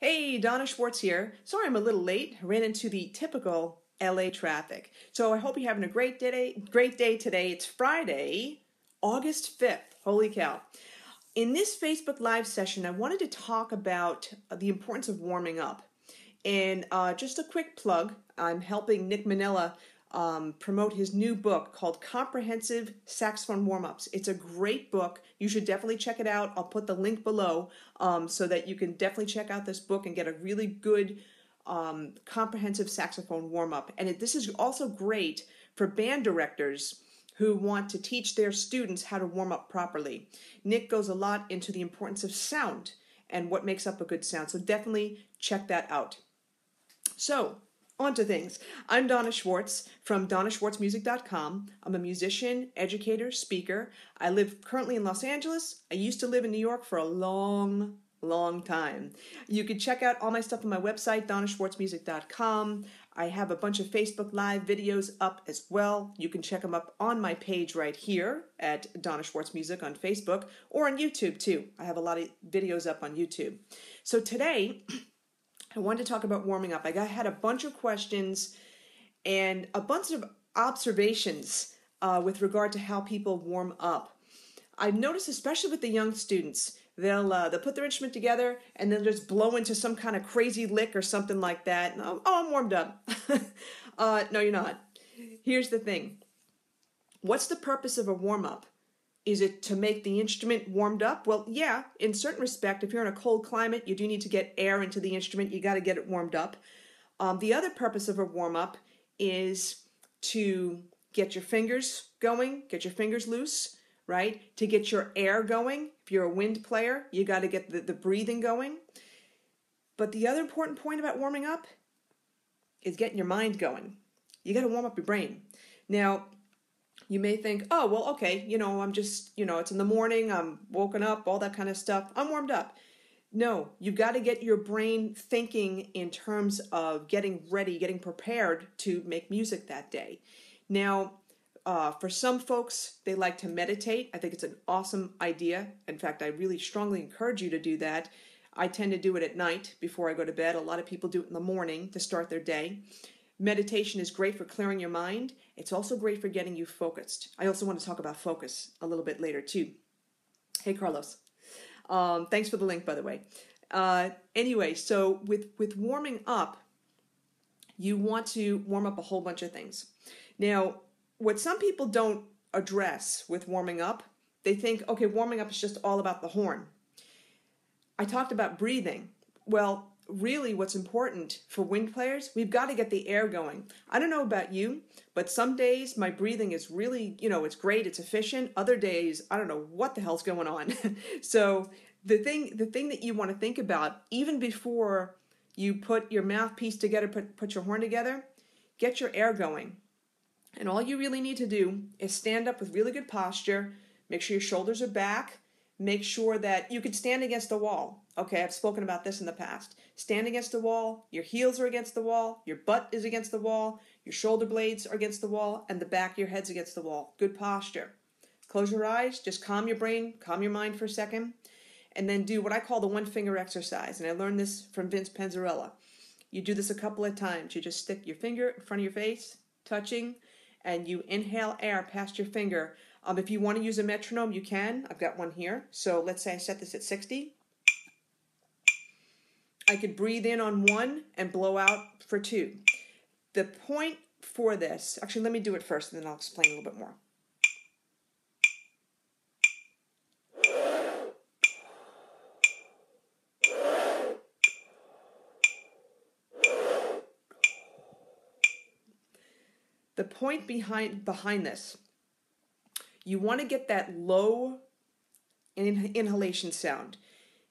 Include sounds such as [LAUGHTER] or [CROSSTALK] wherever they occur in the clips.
Hey, Donna Schwartz here. Sorry I'm a little late. Ran into the typical LA traffic. So I hope you're having a great day, great day today. It's Friday, August 5th. Holy cow. In this Facebook Live session, I wanted to talk about the importance of warming up. And uh, just a quick plug I'm helping Nick Mainella um, promote his new book called Comprehensive Saxophone Warm Ups. It's a great book. You should definitely check it out. I'll put the link below um, so that you can definitely check out this book and get a really good um, comprehensive saxophone warm up. And it, this is also great for band directors who want to teach their students how to warm up properly. Nick goes a lot into the importance of sound and what makes up a good sound. So definitely check that out. So, on to things. I'm Donna Schwartz from DonnaSchwartzMusic.com. I'm a musician, educator, speaker. I live currently in Los Angeles. I used to live in New York for a long, long time. You can check out all my stuff on my website, DonnaSchwartzMusic.com. I have a bunch of Facebook Live videos up as well. You can check them up on my page right here at Donna Schwartz Music on Facebook or on YouTube too. I have a lot of videos up on YouTube. So today, I wanted to talk about warming up. I got, had a bunch of questions and a bunch of observations uh, with regard to how people warm up. I've noticed, especially with the young students, they'll uh, they'll put their instrument together and then just blow into some kind of crazy lick or something like that. And, oh, I'm warmed up. [LAUGHS] uh, no, you're not. Here's the thing. What's the purpose of a warm up? Is it to make the instrument warmed up? Well, yeah, in certain respect, if you're in a cold climate, you do need to get air into the instrument. You got to get it warmed up. Um, the other purpose of a warm up is to get your fingers going, get your fingers loose, right? To get your air going. If you're a wind player, you got to get the, the breathing going. But the other important point about warming up is getting your mind going. You got to warm up your brain. Now, you may think, oh, well, okay, you know, I'm just, you know, it's in the morning, I'm woken up, all that kind of stuff. I'm warmed up. No, you've got to get your brain thinking in terms of getting ready, getting prepared to make music that day. Now, uh, for some folks, they like to meditate. I think it's an awesome idea. In fact, I really strongly encourage you to do that. I tend to do it at night before I go to bed. A lot of people do it in the morning to start their day. Meditation is great for clearing your mind. It's also great for getting you focused. I also want to talk about focus a little bit later, too. Hey, Carlos. Um, thanks for the link, by the way. Uh, anyway, so with, with warming up, you want to warm up a whole bunch of things. Now, what some people don't address with warming up, they think, okay, warming up is just all about the horn. I talked about breathing. Well, really what's important for wind players, we've got to get the air going. I don't know about you, but some days my breathing is really, you know, it's great, it's efficient. Other days, I don't know what the hell's going on. [LAUGHS] so the thing the thing that you want to think about even before you put your mouthpiece together, put, put your horn together, get your air going. And all you really need to do is stand up with really good posture, make sure your shoulders are back, make sure that you can stand against the wall. Okay, I've spoken about this in the past. Stand against the wall, your heels are against the wall, your butt is against the wall, your shoulder blades are against the wall, and the back of your head's against the wall. Good posture. Close your eyes, just calm your brain, calm your mind for a second, and then do what I call the one finger exercise. And I learned this from Vince Penzarella. You do this a couple of times. You just stick your finger in front of your face, touching, and you inhale air past your finger. Um, if you want to use a metronome, you can. I've got one here. So let's say I set this at 60. I could breathe in on one and blow out for two. The point for this, actually, let me do it first and then I'll explain a little bit more. The point behind behind this, you want to get that low in, inhalation sound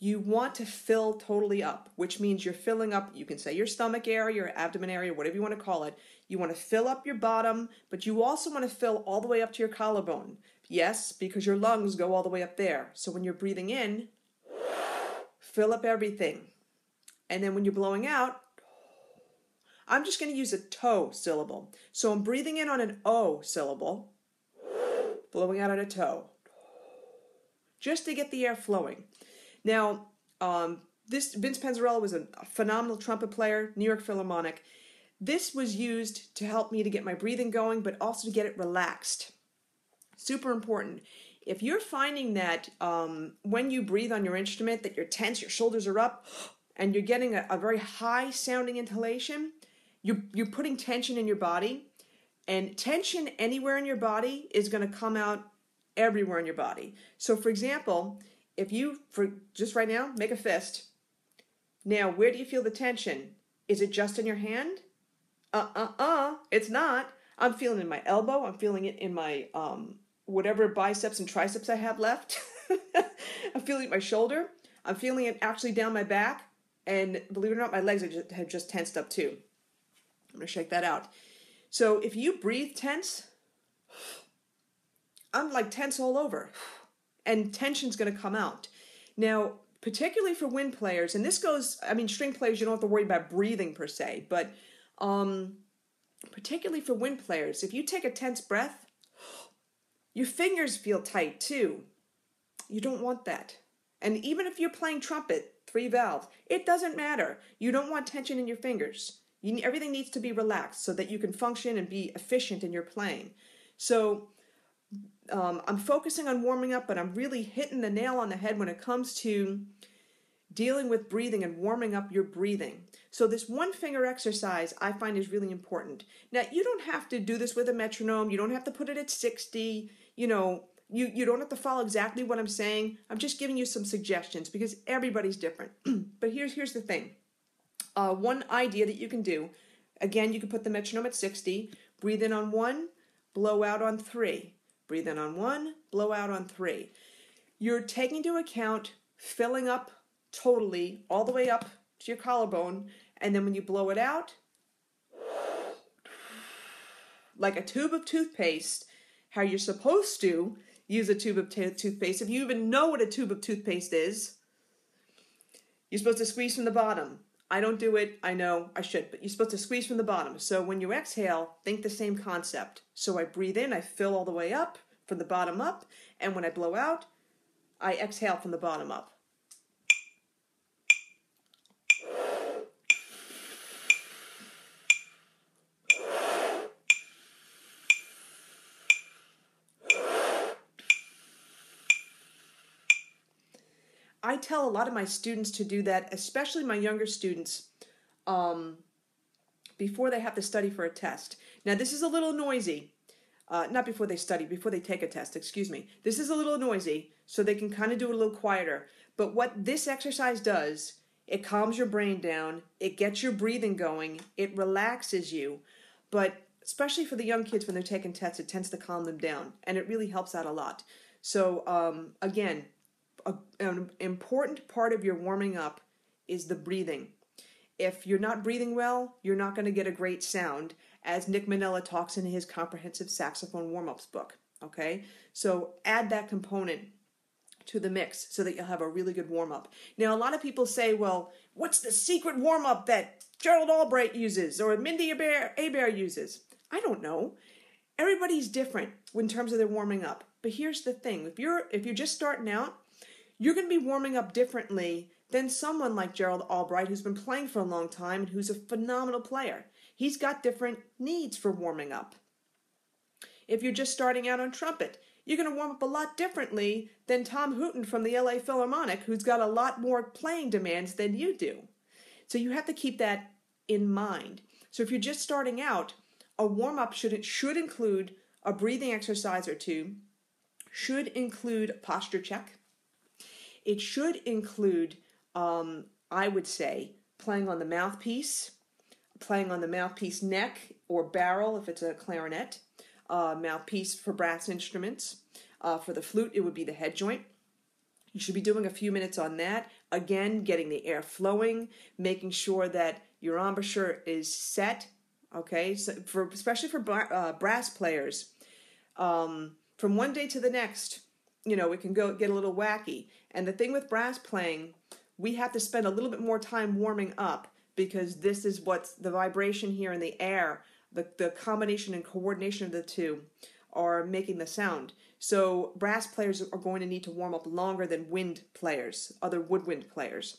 you want to fill totally up, which means you're filling up, you can say your stomach area, your abdomen area, whatever you want to call it. You want to fill up your bottom, but you also want to fill all the way up to your collarbone. Yes, because your lungs go all the way up there. So when you're breathing in, fill up everything. And then when you're blowing out, I'm just going to use a toe syllable. So I'm breathing in on an O syllable, blowing out on a toe, just to get the air flowing. Now, um, this Vince Penzarella was a phenomenal trumpet player, New York Philharmonic. This was used to help me to get my breathing going, but also to get it relaxed. Super important. If you're finding that um, when you breathe on your instrument that you're tense, your shoulders are up, and you're getting a, a very high sounding inhalation, you're, you're putting tension in your body. And tension anywhere in your body is going to come out everywhere in your body. So, for example, if you, for just right now, make a fist. Now, where do you feel the tension? Is it just in your hand? Uh uh uh, it's not. I'm feeling it in my elbow. I'm feeling it in my um, whatever biceps and triceps I have left. [LAUGHS] I'm feeling it my shoulder. I'm feeling it actually down my back. And believe it or not, my legs just, have just tensed up too. I'm going to shake that out. So if you breathe tense, I'm like tense all over. And tension's going to come out. Now, particularly for wind players, and this goes, I mean, string players, you don't have to worry about breathing per se, but um, particularly for wind players, if you take a tense breath, your fingers feel tight too. You don't want that. And even if you're playing trumpet, three valves, it doesn't matter. You don't want tension in your fingers. You, everything needs to be relaxed so that you can function and be efficient in your playing. So um, I'm focusing on warming up, but I'm really hitting the nail on the head when it comes to dealing with breathing and warming up your breathing. So, this one finger exercise I find is really important. Now, you don't have to do this with a metronome, you don't have to put it at 60, you know, you, you don't have to follow exactly what I'm saying. I'm just giving you some suggestions because everybody's different. [CLEARS THROAT] but here's, here's the thing uh, one idea that you can do again, you can put the metronome at 60, breathe in on one, blow out on three. Breathe in on one, blow out on three. You're taking into account filling up totally all the way up to your collarbone, and then when you blow it out, like a tube of toothpaste, how you're supposed to use a tube of t- toothpaste. If you even know what a tube of toothpaste is, you're supposed to squeeze from the bottom. I don't do it, I know I should, but you're supposed to squeeze from the bottom. So when you exhale, think the same concept. So I breathe in, I fill all the way up from the bottom up, and when I blow out, I exhale from the bottom up. Tell a lot of my students to do that, especially my younger students, um, before they have to study for a test. Now, this is a little noisy. Uh, not before they study, before they take a test, excuse me. This is a little noisy, so they can kind of do it a little quieter. But what this exercise does, it calms your brain down, it gets your breathing going, it relaxes you. But especially for the young kids when they're taking tests, it tends to calm them down, and it really helps out a lot. So, um, again, a, an important part of your warming up is the breathing. If you're not breathing well, you're not going to get a great sound, as Nick Mainella talks in his comprehensive saxophone warm ups book. Okay, so add that component to the mix so that you'll have a really good warm up. Now, a lot of people say, well, what's the secret warm up that Gerald Albright uses or Mindy Abair uses? I don't know. Everybody's different in terms of their warming up. But here's the thing: if you're if you're just starting out, you're going to be warming up differently than someone like Gerald Albright, who's been playing for a long time and who's a phenomenal player. He's got different needs for warming up. If you're just starting out on trumpet, you're going to warm up a lot differently than Tom Hooten from the LA Philharmonic, who's got a lot more playing demands than you do. So you have to keep that in mind. So if you're just starting out, a warm up should should include a breathing exercise or two, should include posture check, it should include, um, I would say, playing on the mouthpiece, playing on the mouthpiece neck or barrel if it's a clarinet, uh, mouthpiece for brass instruments. Uh, for the flute, it would be the head joint. You should be doing a few minutes on that. Again, getting the air flowing, making sure that your embouchure is set. Okay, so for especially for uh, brass players, um, from one day to the next, you know, it can go get a little wacky. And the thing with brass playing, we have to spend a little bit more time warming up because this is what's the vibration here in the air, the, the combination and coordination of the two are making the sound. So brass players are going to need to warm up longer than wind players, other woodwind players.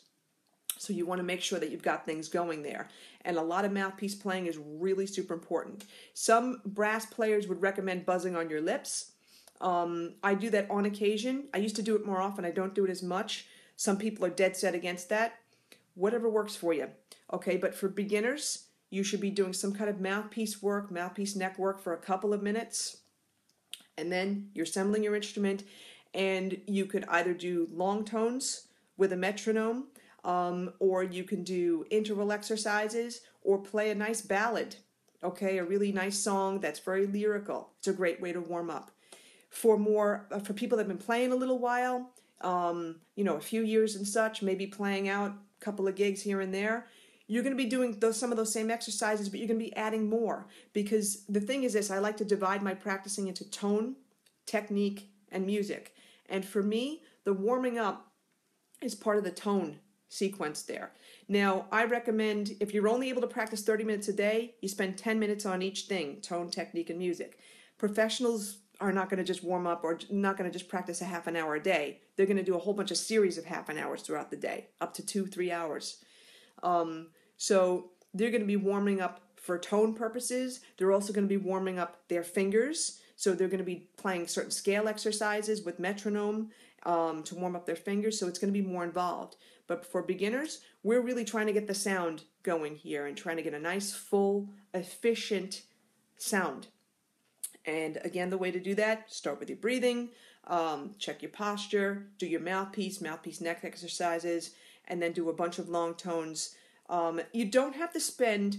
So you want to make sure that you've got things going there. And a lot of mouthpiece playing is really super important. Some brass players would recommend buzzing on your lips. Um, I do that on occasion. I used to do it more often. I don't do it as much. Some people are dead set against that. Whatever works for you. Okay, but for beginners, you should be doing some kind of mouthpiece work, mouthpiece neck work for a couple of minutes. And then you're assembling your instrument, and you could either do long tones with a metronome um, or you can do interval exercises or play a nice ballad, okay, a really nice song that's very lyrical. It's a great way to warm up. For more, uh, for people that have been playing a little while, um, you know, a few years and such, maybe playing out a couple of gigs here and there, you're going to be doing those some of those same exercises, but you're going to be adding more because the thing is this: I like to divide my practicing into tone, technique, and music. And for me, the warming up is part of the tone sequence there. Now, I recommend if you're only able to practice 30 minutes a day, you spend 10 minutes on each thing tone, technique, and music. Professionals are not going to just warm up or not going to just practice a half an hour a day. They're going to do a whole bunch of series of half an hours throughout the day, up to two, three hours. Um, so they're going to be warming up for tone purposes. They're also going to be warming up their fingers. So they're going to be playing certain scale exercises with metronome um, to warm up their fingers. So it's going to be more involved. But for beginners, we're really trying to get the sound going here and trying to get a nice, full, efficient sound. And again, the way to do that, start with your breathing, um, check your posture, do your mouthpiece, mouthpiece neck exercises, and then do a bunch of long tones. Um, you don't have to spend.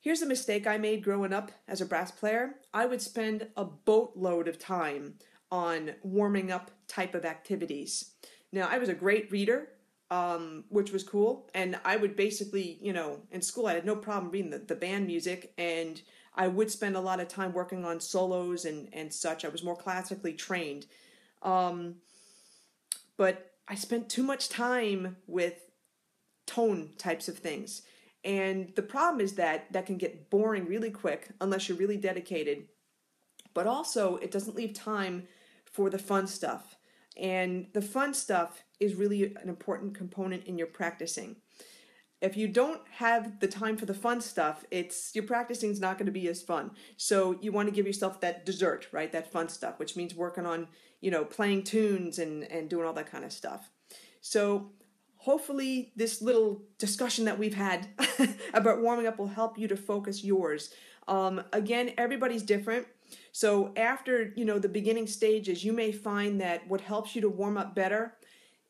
Here's a mistake I made growing up as a brass player. I would spend a boatload of time on warming up type of activities. Now, I was a great reader um, which was cool. And I would basically, you know, in school, I had no problem reading the, the band music, and I would spend a lot of time working on solos and, and such. I was more classically trained. Um, but I spent too much time with tone types of things. And the problem is that that can get boring really quick unless you're really dedicated. But also, it doesn't leave time for the fun stuff. And the fun stuff is really an important component in your practicing. If you don't have the time for the fun stuff, it's your practicing is not going to be as fun. So you want to give yourself that dessert, right? That fun stuff, which means working on, you know, playing tunes and and doing all that kind of stuff. So hopefully this little discussion that we've had [LAUGHS] about warming up will help you to focus yours. Um, again, everybody's different. So after, you know, the beginning stages, you may find that what helps you to warm up better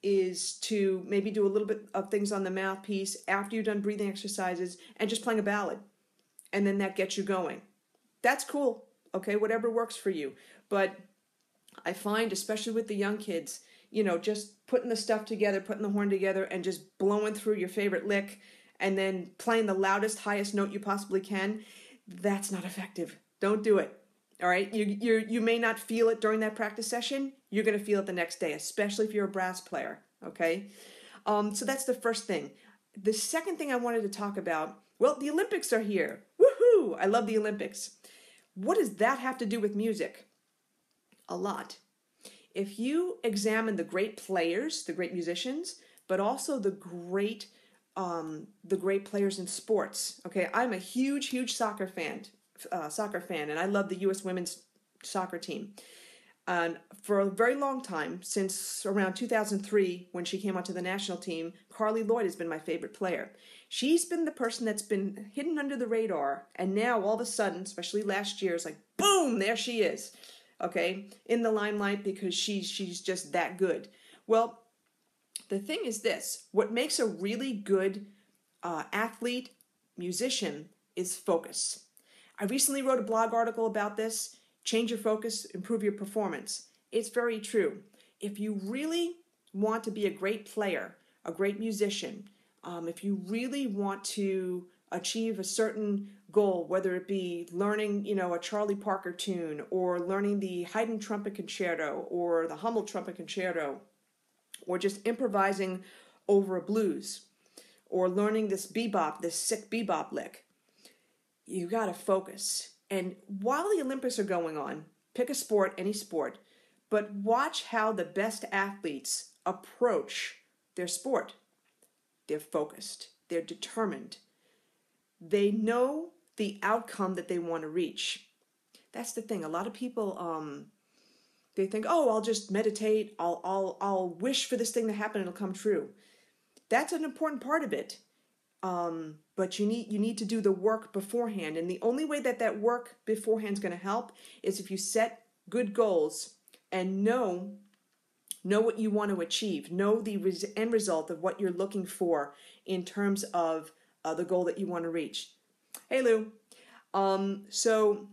is to maybe do a little bit of things on the mouthpiece after you've done breathing exercises and just playing a ballad. And then that gets you going. That's cool. Okay, whatever works for you. But I find, especially with the young kids, you know, just putting the stuff together, putting the horn together, and just blowing through your favorite lick and then playing the loudest, highest note you possibly can, that's not effective. Don't do it. All right, you you you may not feel it during that practice session. You're going to feel it the next day, especially if you're a brass player. Okay, um, so that's the first thing. The second thing I wanted to talk about. Well, the Olympics are here. Woohoo! I love the Olympics. What does that have to do with music? A lot. If you examine the great players, the great musicians, but also the great um, the great players in sports. Okay, I'm a huge, huge soccer fan uh, soccer fan, and I love the U.S. women's soccer team. And for a very long time, since around 2003, when she came onto the national team, Carli Lloyd has been my favorite player. She's been the person that's been hidden under the radar, and now all of a sudden, especially last year, it's like boom, there she is. Okay, in the limelight because she's she's just that good. Well, the thing is this: what makes a really good uh, athlete, musician, is focus. I recently wrote a blog article about this change your focus, improve your performance. It's very true. If you really want to be a great player, a great musician, um, if you really want to achieve a certain goal, whether it be learning, you know, a Charlie Parker tune or learning the Haydn trumpet concerto or the Hummel trumpet concerto or just improvising over a blues or learning this bebop, this sick bebop lick, you got to focus. And while the Olympics are going on, pick a sport, any sport, but watch how the best athletes approach their sport. they're focused, they're determined. They know the outcome that they want to reach. That's the thing. A lot of people um they think, "Oh, I'll just meditate. I'll I'll I'll wish for this thing to happen it'll come true." That's an important part of it. Um, but you need you need to do the work beforehand, and the only way that that work beforehand is going to help is if you set good goals and know know what you want to achieve, know the res- end result of what you're looking for in terms of uh, the goal that you want to reach. Hey, Lou. Um, so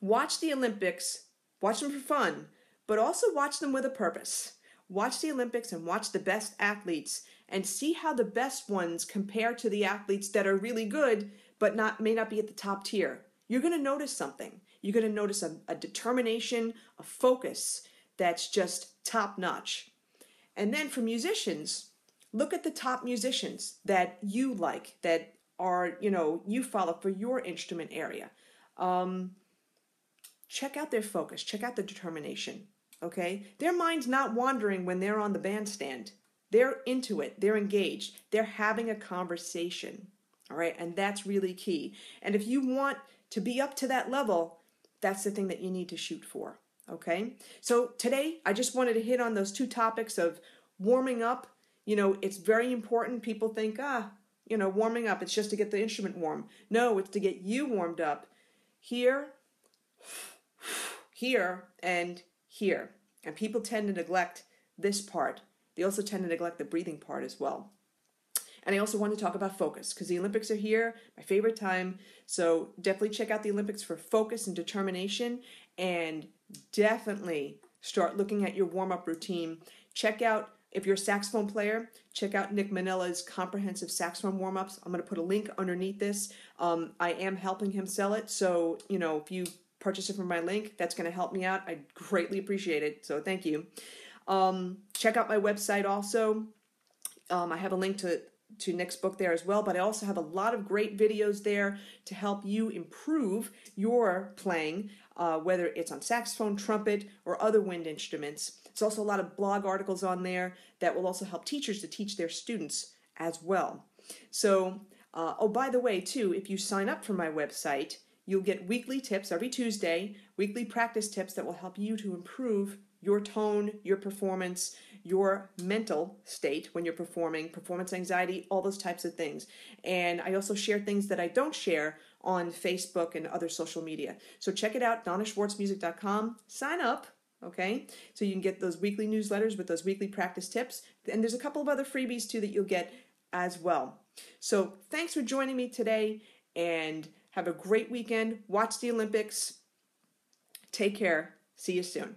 watch the Olympics, watch them for fun, but also watch them with a purpose. Watch the Olympics and watch the best athletes and see how the best ones compare to the athletes that are really good but not may not be at the top tier. You're going to notice something. You're going to notice a, a determination, a focus that's just top notch. And then for musicians, look at the top musicians that you like, that are, you know, you follow for your instrument area. Um, check out their focus, check out the determination. Okay? Their mind's not wandering when they're on the bandstand. They're into it, they're engaged, they're having a conversation. All right, and that's really key. And if you want to be up to that level, that's the thing that you need to shoot for. Okay, so today I just wanted to hit on those two topics of warming up. You know, it's very important. People think, ah, you know, warming up, it's just to get the instrument warm. No, it's to get you warmed up here, [SIGHS] here, and here. And people tend to neglect this part they also tend to neglect the breathing part as well. And I also want to talk about focus because the Olympics are here, my favorite time. So definitely check out the Olympics for focus and determination and definitely start looking at your warm up routine. Check out, if you're a saxophone player, check out Nick Mainella's comprehensive saxophone warm ups. I'm going to put a link underneath this. Um, I am helping him sell it. So, you know, if you purchase it from my link, that's going to help me out. I greatly appreciate it. So, thank you. Um, check out my website also. Um, I have a link to to Nick's book there as well, but I also have a lot of great videos there to help you improve your playing, uh, whether it's on saxophone, trumpet, or other wind instruments. There's also a lot of blog articles on there that will also help teachers to teach their students as well. So, uh, oh, by the way, too, if you sign up for my website, you'll get weekly tips every Tuesday, weekly practice tips that will help you to improve your tone, your performance, your mental state when you're performing, performance anxiety, all those types of things. And I also share things that I don't share on Facebook and other social media. So check it out, donnaschwartzmusic.com. Sign up, okay? So you can get those weekly newsletters with those weekly practice tips. And there's a couple of other freebies too that you'll get as well. So thanks for joining me today and have a great weekend. Watch the Olympics. Take care. See you soon.